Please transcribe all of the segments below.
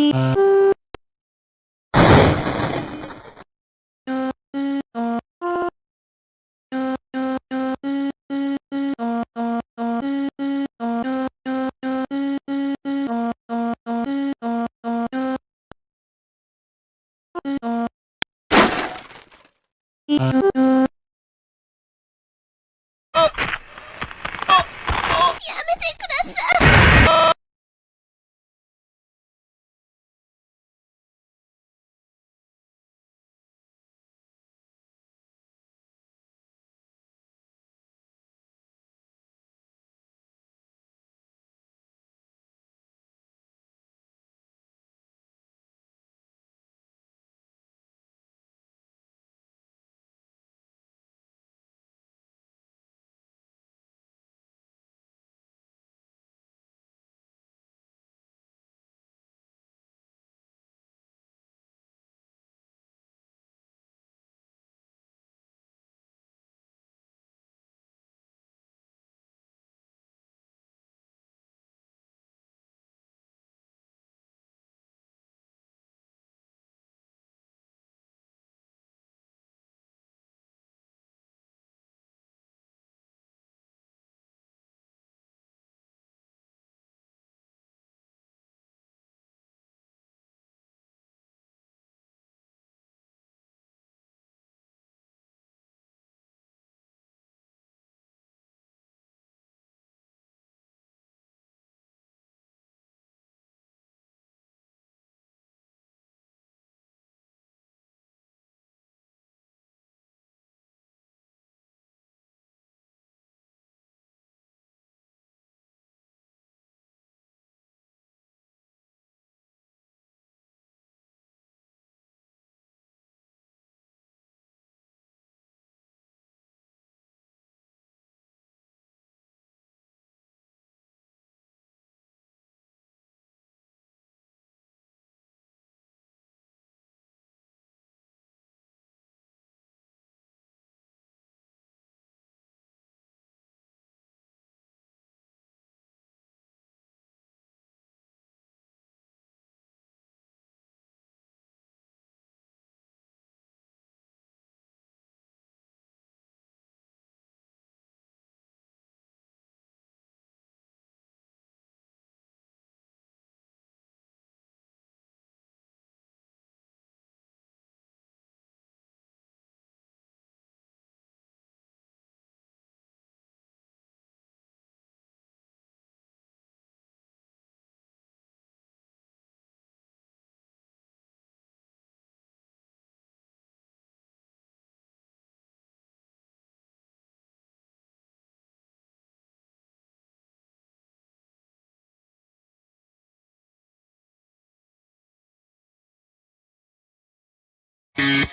you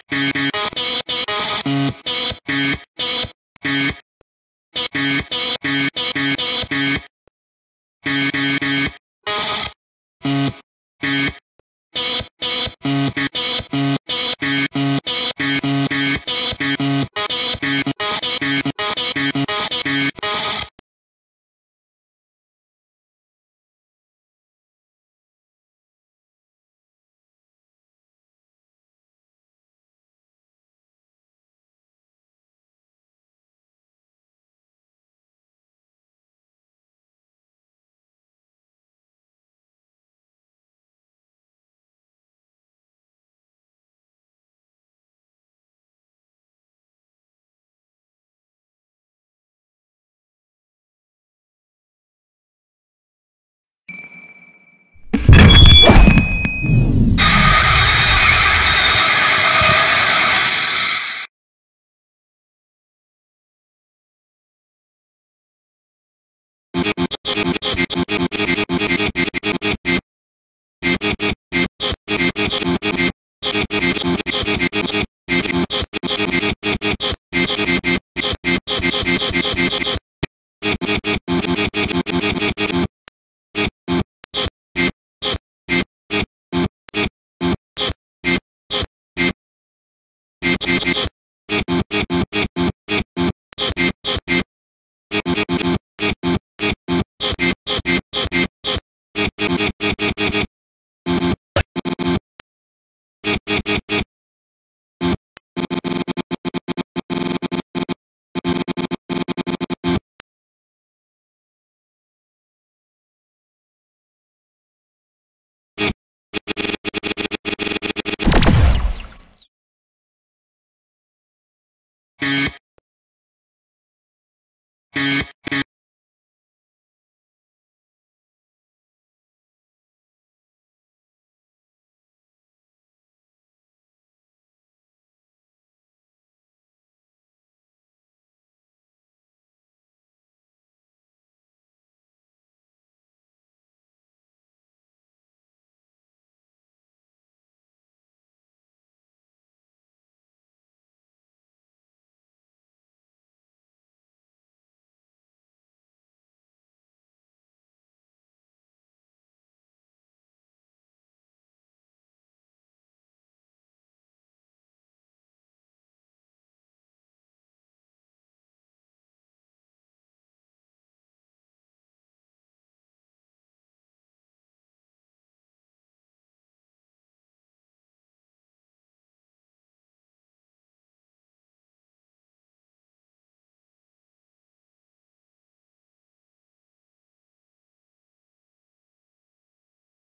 you Peace.